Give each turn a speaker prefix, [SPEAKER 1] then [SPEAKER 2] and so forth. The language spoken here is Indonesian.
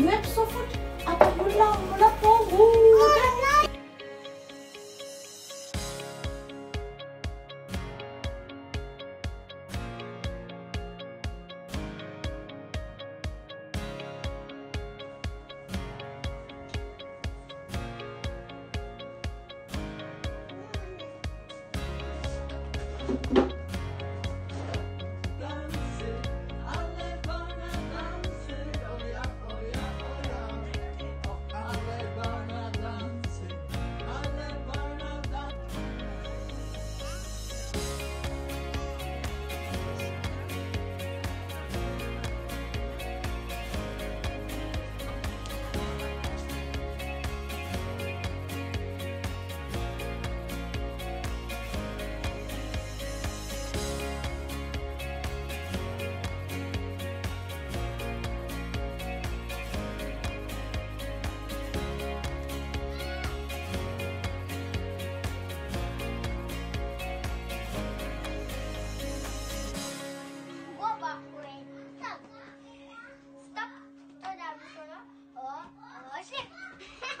[SPEAKER 1] löp så fort att hon ramlade på bordet. 不是。